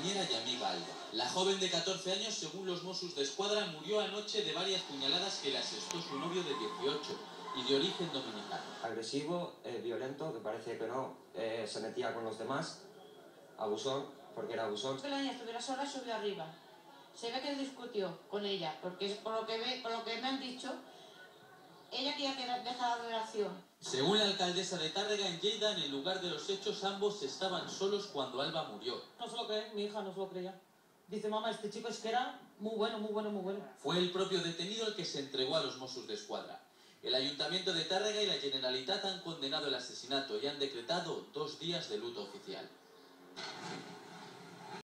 compañera y amiga Alba. La joven de 14 años, según los Mossos de Escuadra, murió anoche de varias puñaladas que le asestó su novio de 18 y de origen dominicano. Agresivo, eh, violento, que parece que no, eh, se metía con los demás, abusón, porque era abusón. Que la niña estuviera sola, subió arriba. Se ve que discutió con ella, porque por lo que, ve, por lo que me han dicho, ella quería que dejara la relación. Según la alcaldesa de Tárrega, en Lleida, en el lugar de los hechos, ambos estaban solos cuando Alba murió. No se lo cree, mi hija no se lo creía. Dice, mamá, este chico es que era muy bueno, muy bueno, muy bueno. Fue el propio detenido el que se entregó a los Mossos de Escuadra. El Ayuntamiento de Tárrega y la Generalitat han condenado el asesinato y han decretado dos días de luto oficial.